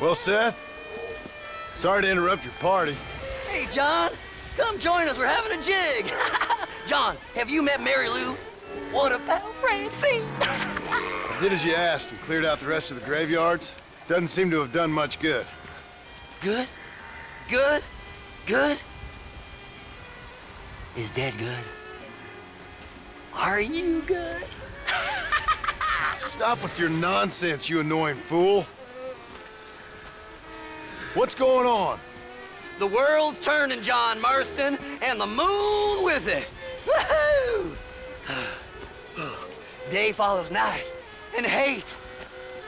Well, Seth, sorry to interrupt your party. Hey, John, come join us. We're having a jig. John, have you met Mary Lou? What about Francie? I did as you asked and cleared out the rest of the graveyards. Doesn't seem to have done much good. Good? Good? Good? Is dead good? Are you good? Stop with your nonsense, you annoying fool. What's going on? The world's turning, John Marston, and the moon with it. Woohoo! Day follows night, and hate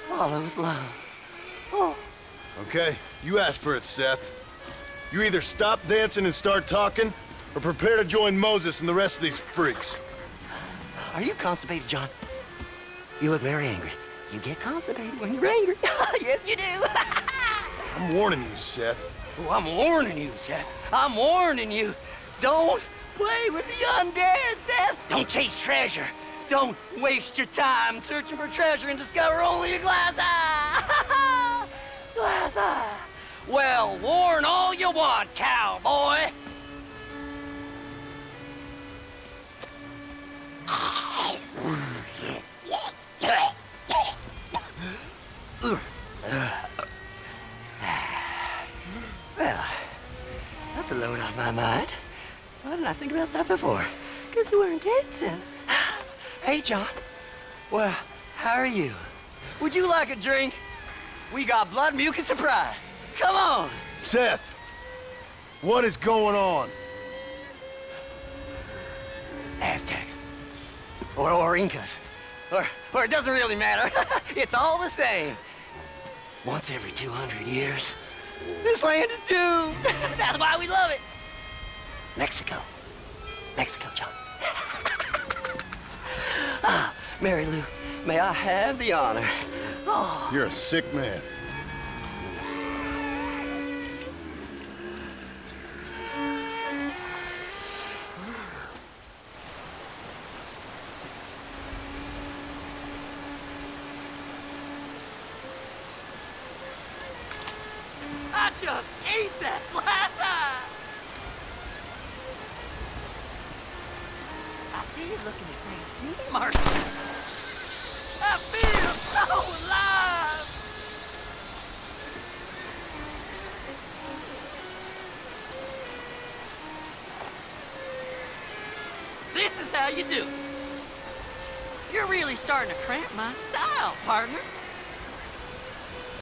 follows love. Oh. Okay, you asked for it, Seth. You either stop dancing and start talking, or prepare to join Moses and the rest of these freaks. Are you constipated, John? You look very angry. You get constipated when you're angry. yes, you do. I'm warning you, Seth. oh, I'm warning you, Seth. I'm warning you. Don't play with the undead, Seth. Don't chase treasure. Don't waste your time searching for treasure and discover only a glass eye. glass eye. Well, warn all you want, cowboy. A load off my mind. Why didn't I think about that before? Because you weren't dancing. Hey, John. Well, how are you? Would you like a drink? We got blood mucus surprise. Come on. Seth! What is going on? Aztecs. Or, or Incas. Or, or it doesn't really matter. it's all the same. Once every 200 years, this land is doomed. That's why we love it. Mexico. Mexico, John. ah, Mary Lou, may I have the honor? Oh, You're a sick man. I just ate that glass eye. I see you looking at me. See? I feel so alive. This is how you do. You're really starting to cramp my style, partner.